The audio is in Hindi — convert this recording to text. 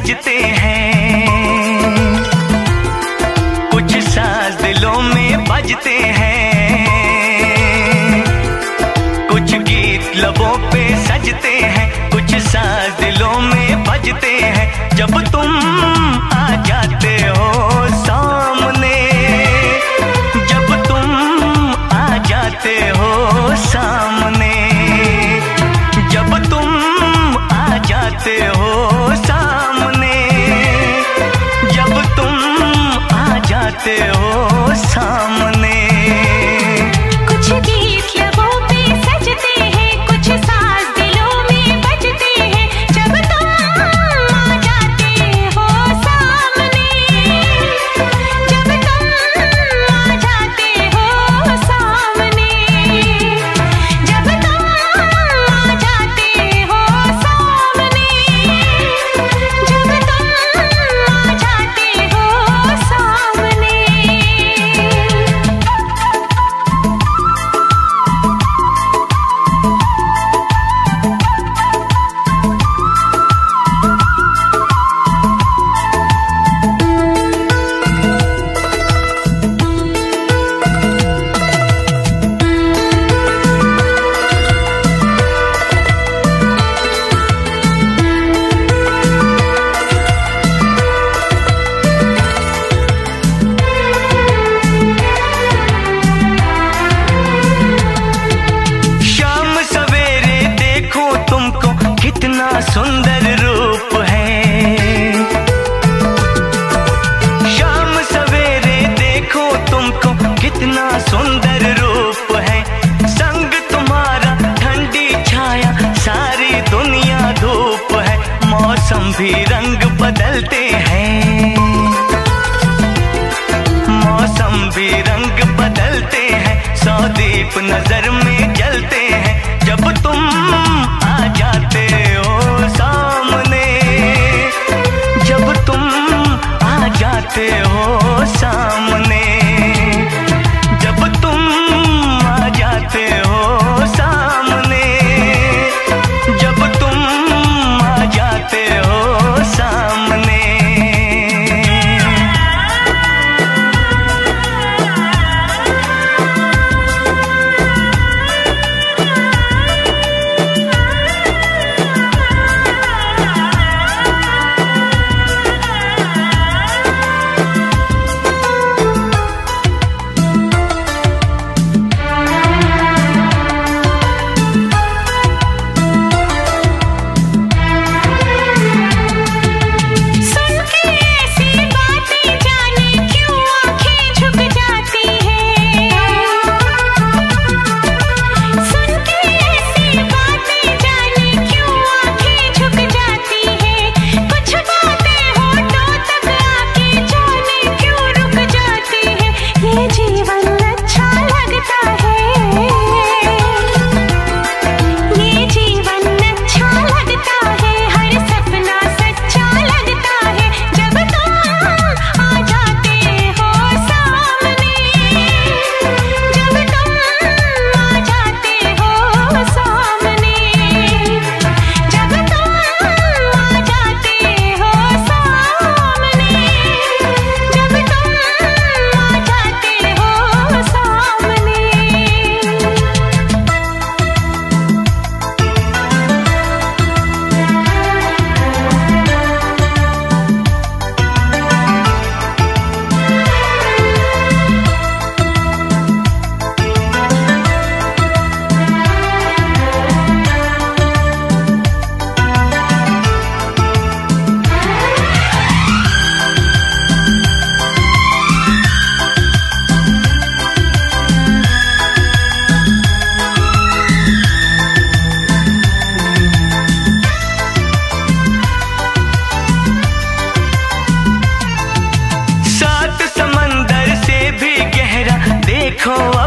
सजते हैं। कुछ साज दिलों में बजते हैं। कुछ गीत लबों पे सजते हैं। कुछ साज दिलों में बजते हैं। जब तुम आ जाते हो सुंदर रूप है। शाम सवेरे देखो तुमको कितना सुंदर रूप है। संग तुम्हारा ठंडी छाया, सारी दुनिया धूप है। मौसम भी रंग बदलते हैं। call